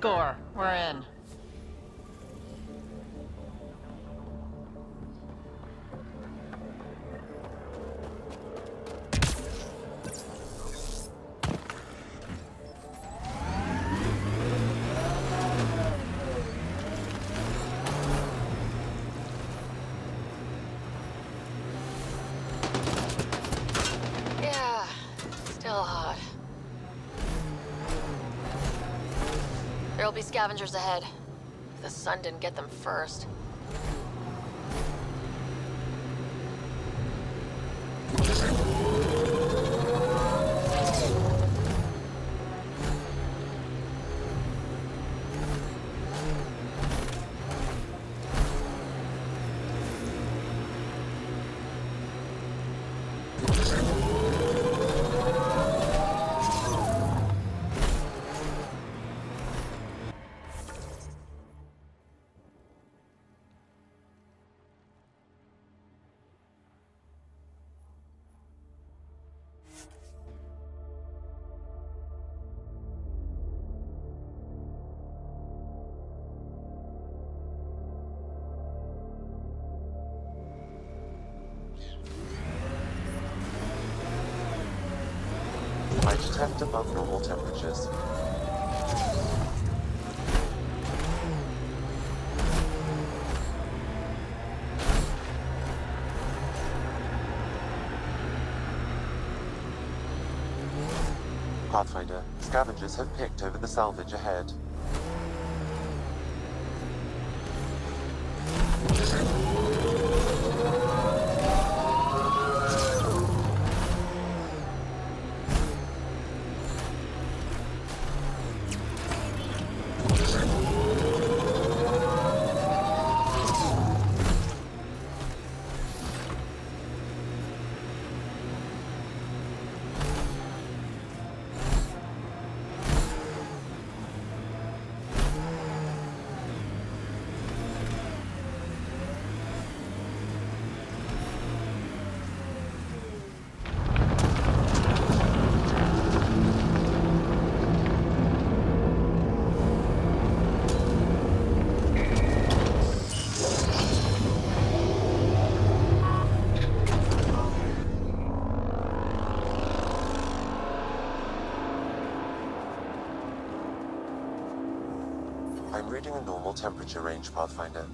score. We're in. Be scavengers ahead. The sun didn't get them first. I temperatures. Pathfinder, scavengers have picked over the salvage ahead. Reading a normal temperature range, Pathfinder.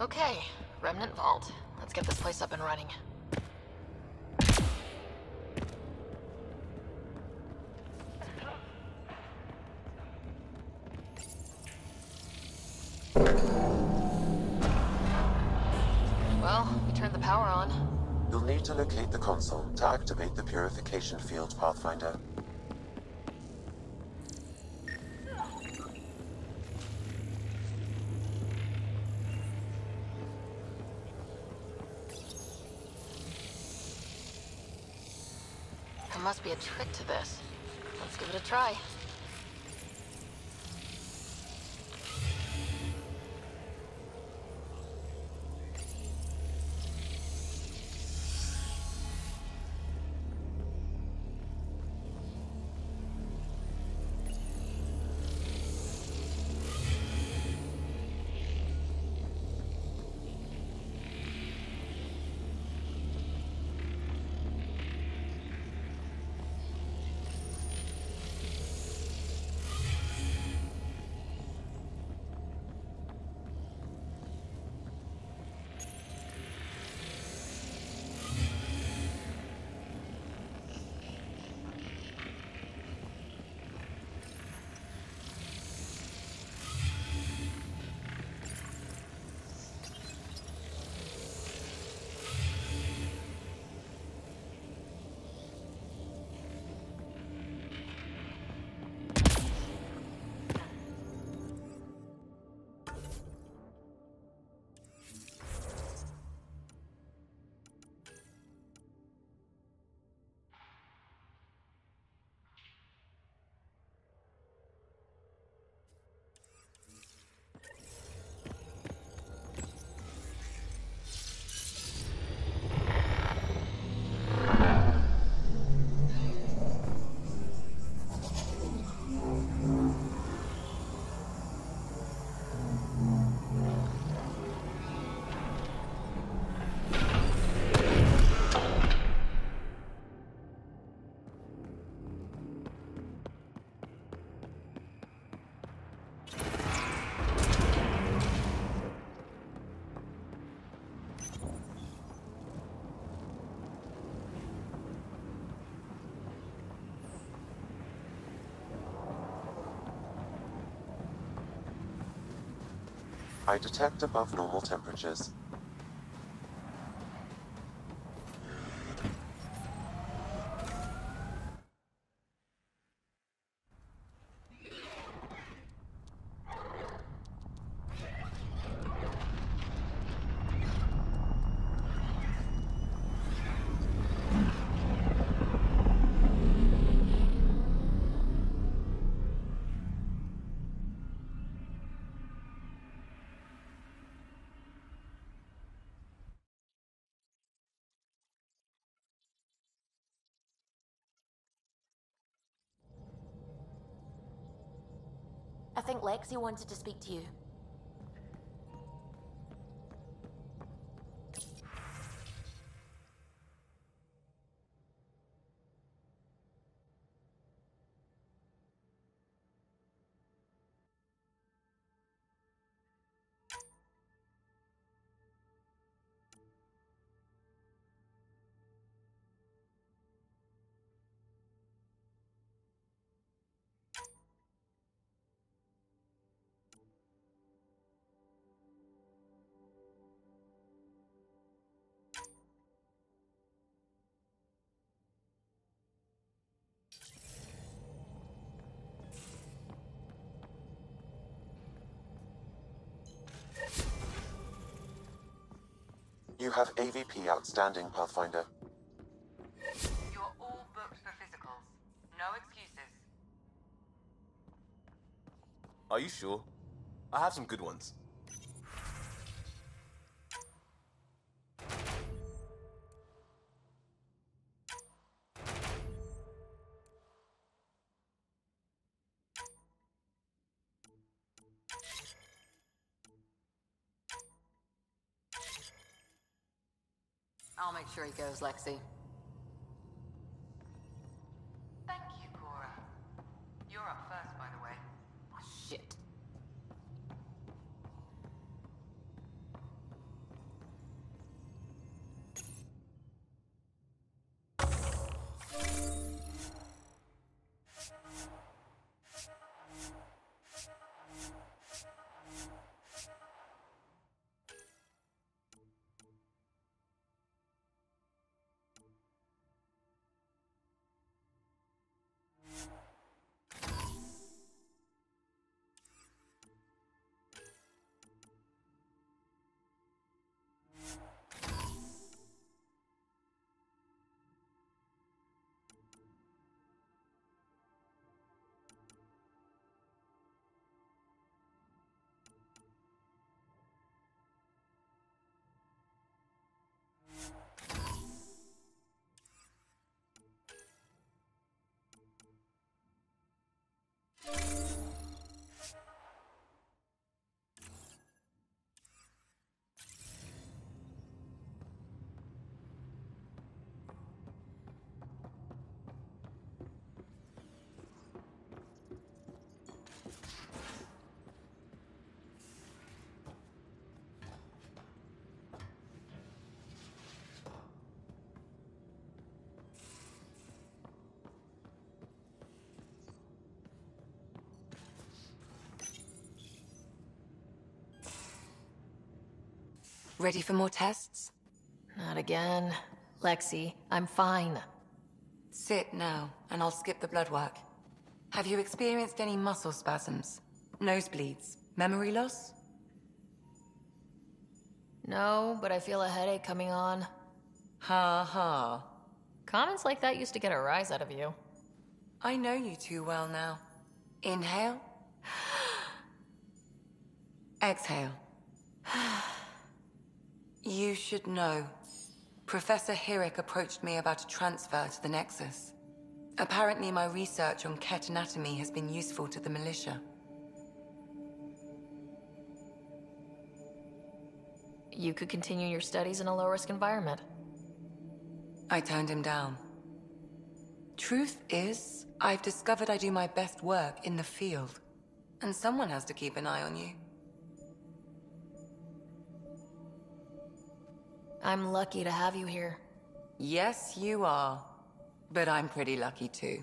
Okay, Remnant Vault. Let's get this place up and running. Well, we turned the power on. You'll need to locate the console to activate the purification field, Pathfinder. I detect above normal temperatures. I think Lexi wanted to speak to you. You have AVP outstanding, Pathfinder. You're all booked for physicals. No excuses. Are you sure? I have some good ones. He goes, Lexi. Ready for more tests? Not again. Lexi, I'm fine. Sit now, and I'll skip the blood work. Have you experienced any muscle spasms? Nosebleeds? Memory loss? No, but I feel a headache coming on. Ha ha. Comments like that used to get a rise out of you. I know you too well now. Inhale. Exhale. you should know. Professor Hirek approached me about a transfer to the Nexus. Apparently my research on Kett anatomy has been useful to the militia. You could continue your studies in a low-risk environment. I turned him down. Truth is, I've discovered I do my best work in the field. And someone has to keep an eye on you. I'm lucky to have you here. Yes, you are. But I'm pretty lucky too.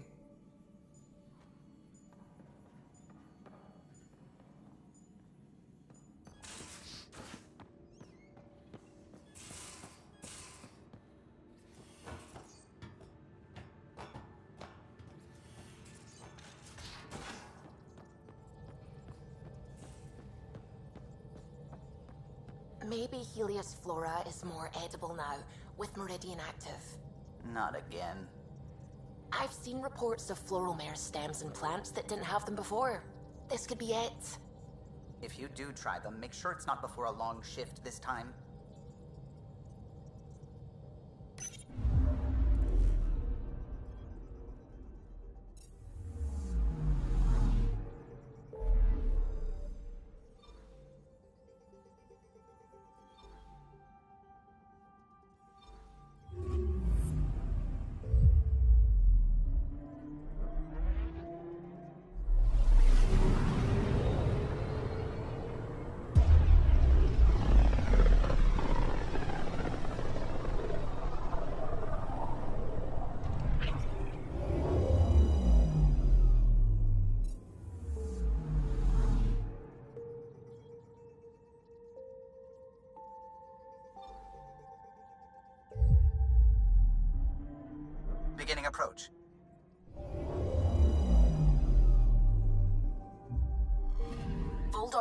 Maybe Helios flora is more edible now, with Meridian active. Not again. I've seen reports of floral mare stems and plants that didn't have them before. This could be it. If you do try them, make sure it's not before a long shift this time.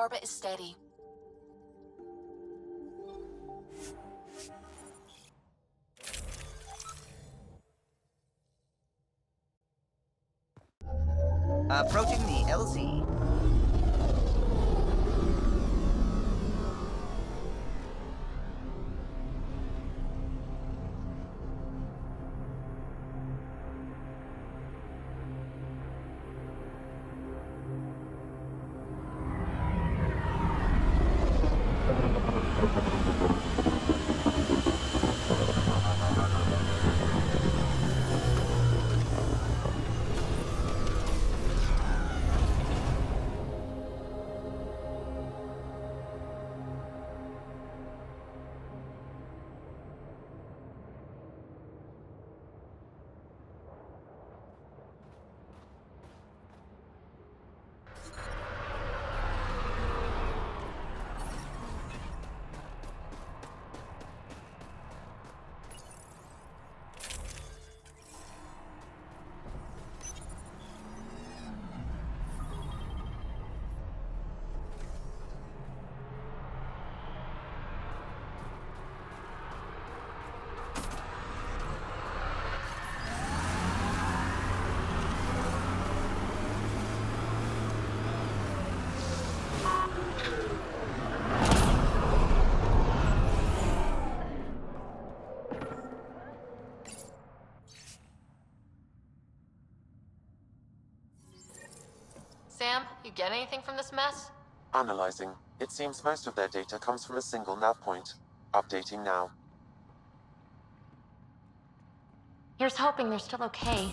Orbit is steady. Approaching Sam, you get anything from this mess? Analyzing. It seems most of their data comes from a single nav point. Updating now. Here's hoping they're still okay.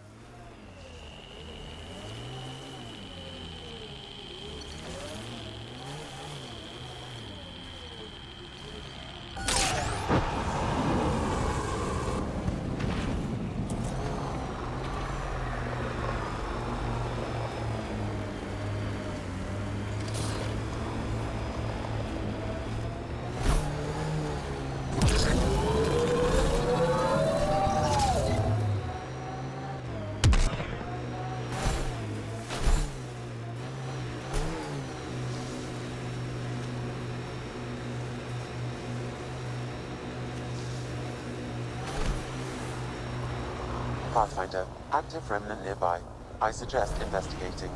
Pathfinder. Active remnant nearby. I suggest investigating.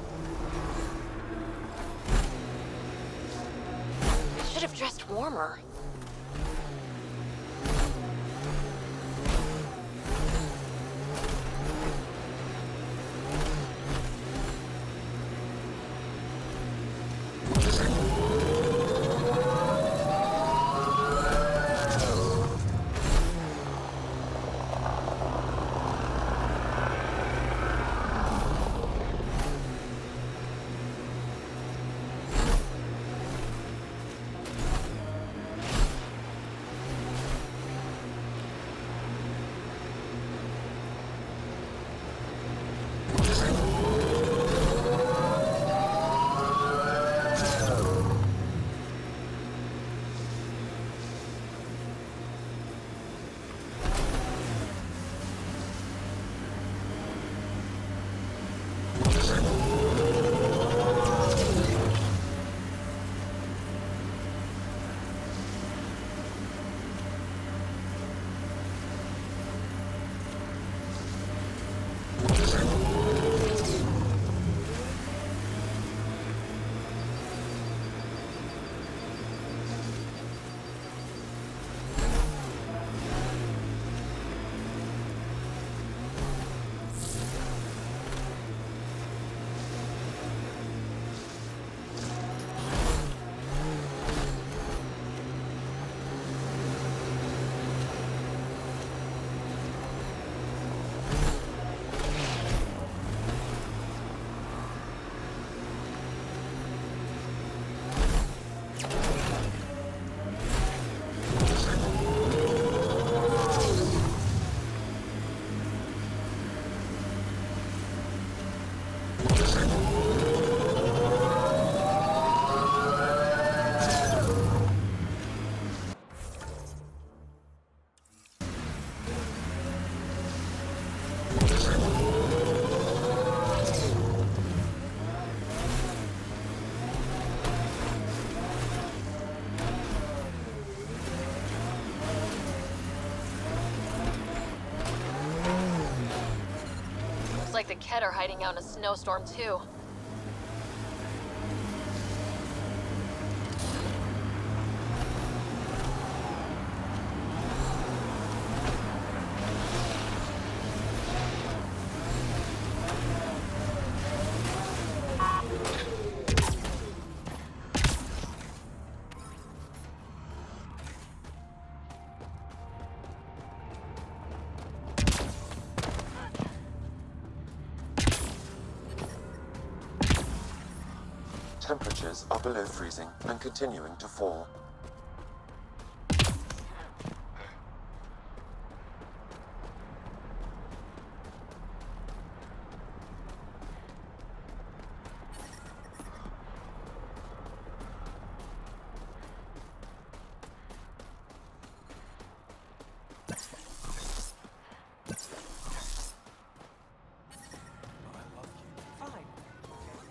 Should have dressed warmer. Kett are hiding out in a snowstorm too. Below freezing and continuing to fall.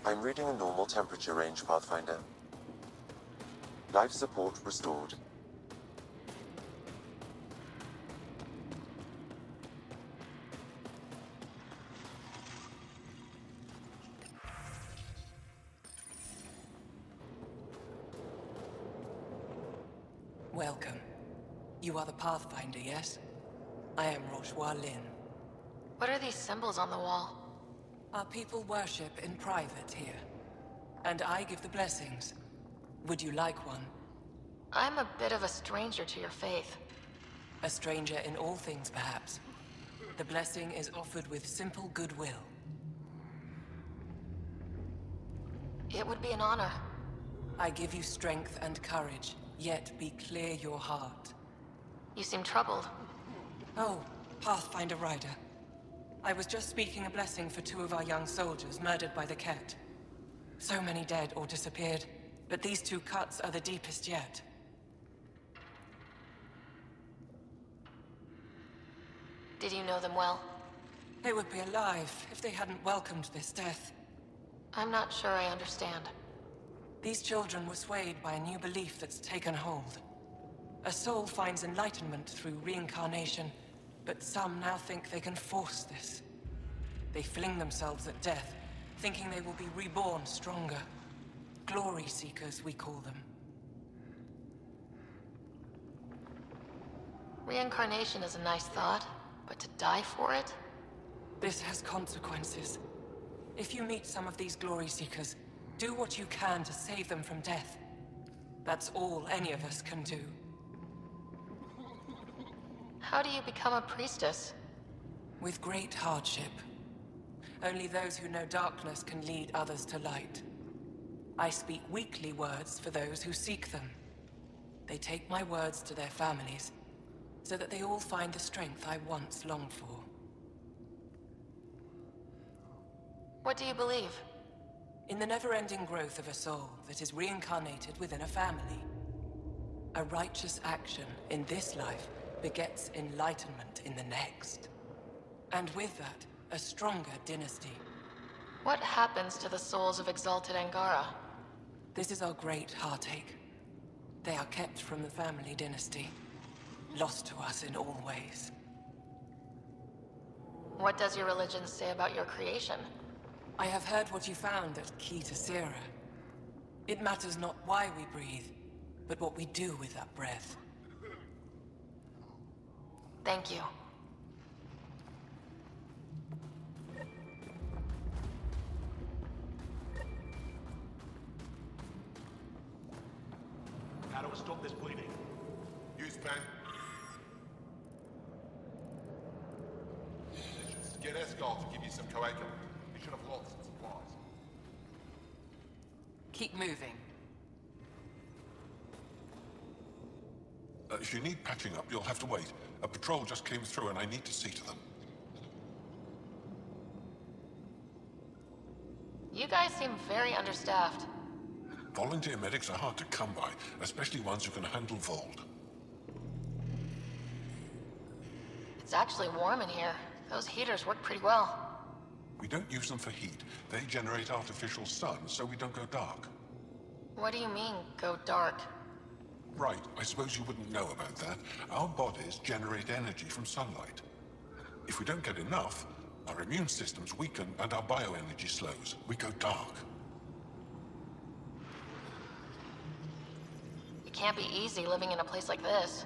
I'm reading a normal temperature range, Pathfinder. Life support restored. Welcome. You are the Pathfinder, yes? I am Roshua Lin. What are these symbols on the wall? Our people worship in private here. And I give the blessings. Would you like one? I'm a bit of a stranger to your faith. A stranger in all things, perhaps. The blessing is offered with simple goodwill. It would be an honor. I give you strength and courage, yet be clear your heart. You seem troubled. Oh, Pathfinder Ryder. I was just speaking a blessing for two of our young soldiers murdered by the Kett. So many dead or disappeared, but these two cuts are the deepest yet. Did you know them well? They would be alive if they hadn't welcomed this death. I'm not sure I understand. These children were swayed by a new belief that's taken hold. A soul finds enlightenment through reincarnation, but some now think they can force this. They fling themselves at death, thinking they will be reborn stronger. Glory seekers, we call them. Reincarnation is a nice thought, but to die for it? This has consequences. If you meet some of these glory seekers, do what you can to save them from death. That's all any of us can do. How do you become a priestess? With great hardship. Only those who know darkness can lead others to light. I speak weekly words for those who seek them. They take my words to their families, so that they all find the strength I once longed for. What do you believe? In the never-ending growth of a soul that is reincarnated within a family. A righteous action in this life begets enlightenment in the next. And with that, a stronger dynasty. What happens to the souls of Exalted Angara? This is our great heartache. They are kept from the family dynasty. Lost to us in all ways. What does your religion say about your creation? I have heard what you found at Khi Tasira. It matters not why we breathe, but what we do with that breath. Thank you. How do we stop this bleeding? Use pen. Get Escort to give you some coagulant. You should have lots of supplies. Keep moving. Uh, if you need patching up, you'll have to wait. A patrol just came through and I need to see to them. You guys seem very understaffed. Volunteer medics are hard to come by, especially ones who can handle Voeld. It's actually warm in here. Those heaters work pretty well. We don't use them for heat. They generate artificial sun, so we don't go dark. What do you mean, go dark? Right, I suppose you wouldn't know about that. Our bodies generate energy from sunlight. If we don't get enough, our immune systems weaken and our bioenergy slows. We go dark. Can't be easy living in a place like this.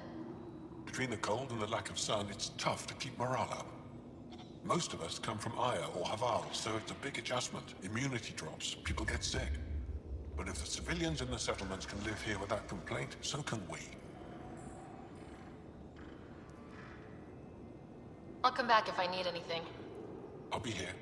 Between the cold and the lack of sun, it's tough to keep morale up. Most of us come from Aya or Havarl, so it's a big adjustment. Immunity drops, people get sick. But if the civilians in the settlements can live here without complaint, so can we. I'll come back if I need anything. I'll be here.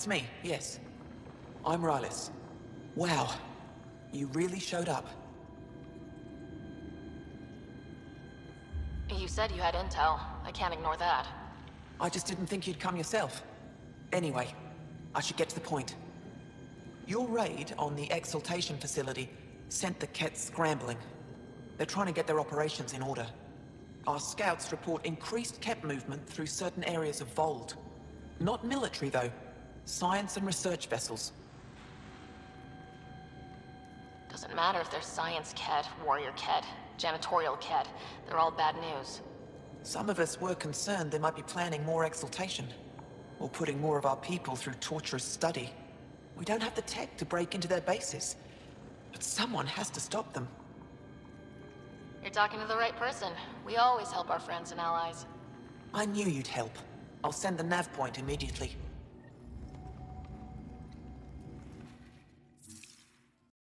That's me, yes. I'm Rylus. Wow. You really showed up. You said you had intel. I can't ignore that. I just didn't think you'd come yourself. Anyway, I should get to the point. Your raid on the Exaltation facility sent the Kett scrambling. They're trying to get their operations in order. Our scouts report increased Kett movement through certain areas of Voeld. Not military, though. Science and research vessels. Doesn't matter if they're science Kett, warrior Kett, janitorial Kett. They're all bad news. Some of us were concerned they might be planning more exaltation. Or putting more of our people through torturous study. We don't have the tech to break into their bases. But someone has to stop them. You're talking to the right person. We always help our friends and allies. I knew you'd help. I'll send the nav point immediately.